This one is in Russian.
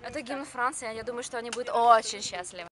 Это гимн Франции, я думаю, что они будут очень счастливы.